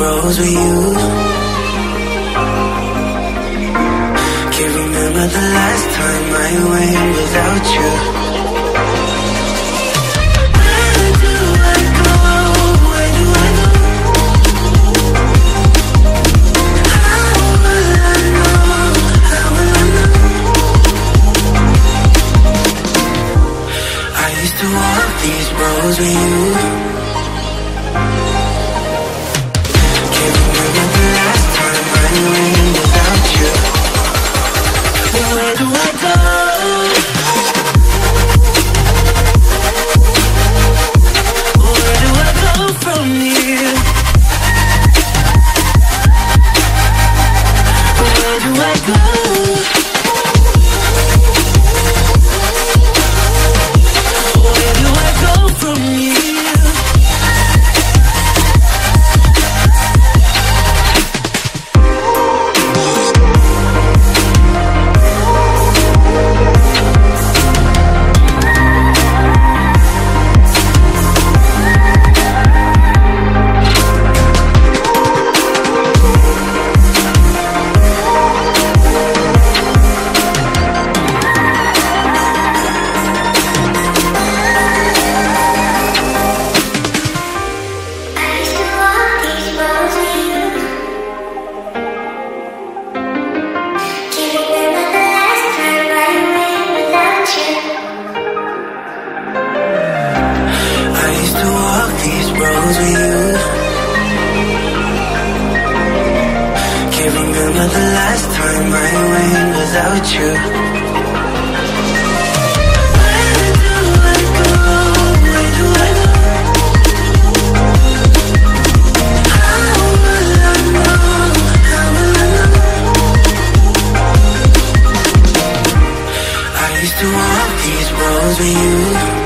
roads with you. Can't remember the last time I went without you. Where do I go? Where do I go? How will I know? How will I know? I used to walk these roads with you. Where do I go? songs we used. Can't remember the last time my way was out used to walk these roads with you